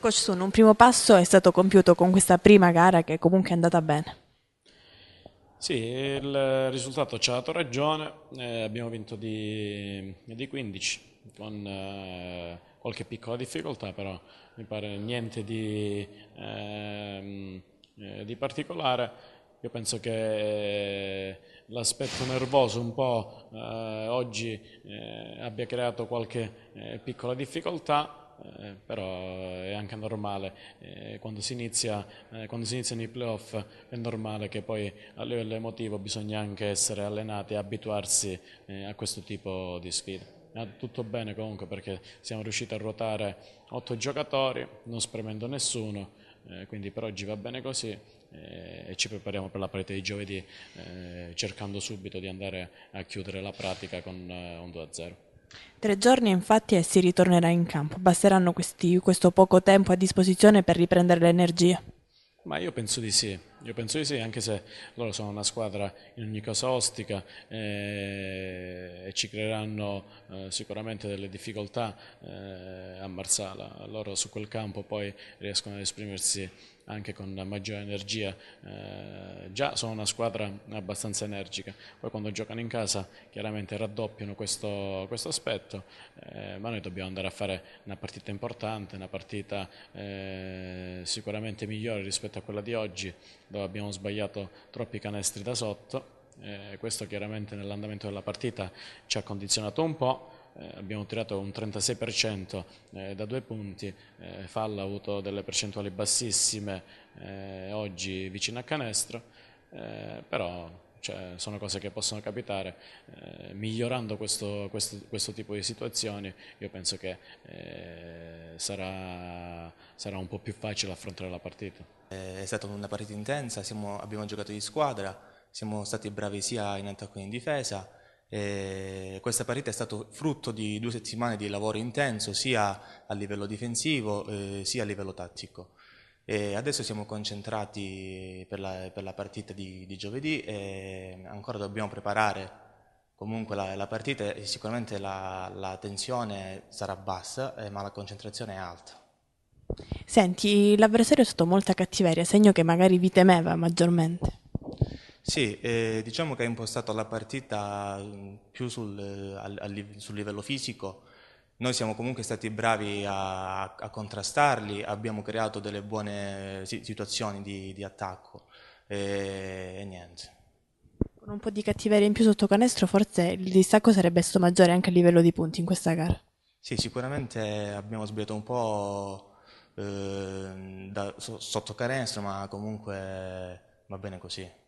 Coach Sun, un primo passo è stato compiuto con questa prima gara che comunque è andata bene. Sì, il risultato ci ha dato ragione, eh, abbiamo vinto di, di 15 con eh, qualche piccola difficoltà, però mi pare niente di, ehm, eh, di particolare. Io penso che l'aspetto nervoso un po' eh, oggi eh, abbia creato qualche eh, piccola difficoltà, eh, però è anche normale, eh, quando, si inizia, eh, quando si iniziano i playoff è normale che poi a livello emotivo bisogna anche essere allenati e abituarsi eh, a questo tipo di sfide. Tutto bene comunque perché siamo riusciti a ruotare otto giocatori, non spremendo nessuno, eh, quindi per oggi va bene così eh, e ci prepariamo per la partita di giovedì cercando subito di andare a chiudere la pratica con un 2-0. Tre giorni infatti e si ritornerà in campo. Basteranno questi, questo poco tempo a disposizione per riprendere l'energia? Ma io penso di sì, io penso di sì, anche se loro sono una squadra in ogni caso ostica eh, e ci creeranno eh, sicuramente delle difficoltà eh, a Marsala. Loro su quel campo poi riescono ad esprimersi anche con maggiore energia. Eh, già sono una squadra abbastanza energica, poi quando giocano in casa chiaramente raddoppiano questo, questo aspetto, eh, ma noi dobbiamo andare a fare una partita importante, una partita eh, sicuramente migliore rispetto a quella di oggi, dove abbiamo sbagliato troppi canestri da sotto. Eh, questo chiaramente nell'andamento della partita ci ha condizionato un po', abbiamo tirato un 36% eh, da due punti, eh, Falla ha avuto delle percentuali bassissime eh, oggi vicino a canestro, eh, però cioè, sono cose che possono capitare, eh, migliorando questo, questo, questo, tipo di situazioni io penso che sarà, sarà, un po' più facile affrontare la partita. È stata una partita intensa, siamo, abbiamo giocato di squadra, siamo stati bravi sia in attacco che in difesa, e questa partita è stato frutto di due settimane di lavoro intenso sia a livello difensivo eh, sia a livello tattico. E adesso siamo concentrati per la, per la partita di, di, giovedì e ancora dobbiamo preparare comunque la, la partita e sicuramente la, la tensione sarà bassa eh, ma la concentrazione è alta. Senti, l'avversario è stato molta cattiveria, segno che magari vi temeva maggiormente. Sì, eh, diciamo che ha impostato la partita mm, più sul, al, sul, livello fisico. Noi siamo comunque stati bravi a, a contrastarli, abbiamo creato delle buone situazioni di, di attacco e, e, niente. Con un po' di cattiveria in più sotto canestro forse il distacco sarebbe stato maggiore anche a livello di punti in questa gara. Sì, sicuramente abbiamo sbagliato un po' eh, da, sotto canestro, ma comunque va bene così.